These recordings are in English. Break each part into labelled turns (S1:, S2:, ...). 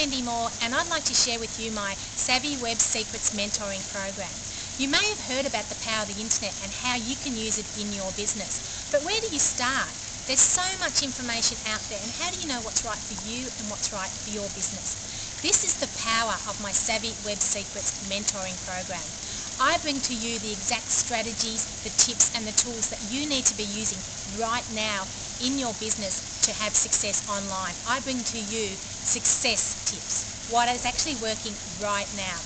S1: Wendy Moore and I'd like to share with you my Savvy Web Secrets mentoring program. You may have heard about the power of the internet and how you can use it in your business. But where do you start? There's so much information out there and how do you know what's right for you and what's right for your business? This is the power of my Savvy Web Secrets mentoring program. I bring to you the exact strategies, the tips and the tools that you need to be using right now in your business to have success online. I bring to you success tips, what is actually working right now.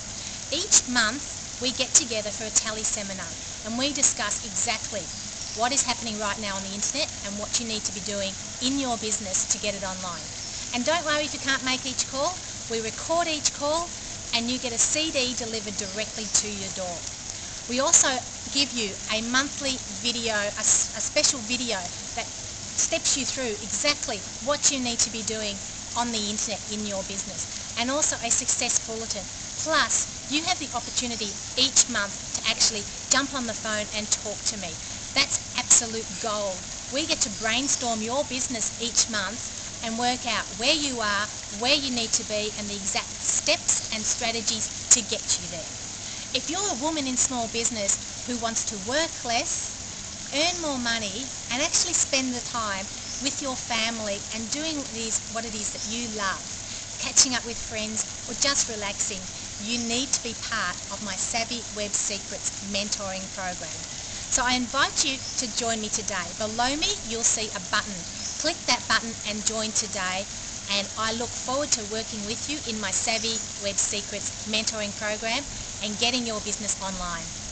S1: Each month we get together for a teleseminar and we discuss exactly what is happening right now on the internet and what you need to be doing in your business to get it online. And don't worry if you can't make each call, we record each call and you get a CD delivered directly to your door. We also give you a monthly video, a, a, special video that steps you through exactly what you need to be doing on the internet in your business and also a success bulletin. Plus, you have the opportunity each month to actually jump on the phone and talk to me. That's absolute gold. We get to brainstorm your business each month and work out where you are, where you need to be, and the exact steps and strategies to get you there. If you're a woman in small business who wants to work less, earn more money, and actually spend the time with your family and doing these, what it is that you love, catching up with friends, or just relaxing, you need to be part of my Savvy Web Secrets mentoring program. So I invite you to join me today. Below me, you'll see a button click that button and join today and I look forward to working with you in my Savvy Web Secrets mentoring program and getting your business online.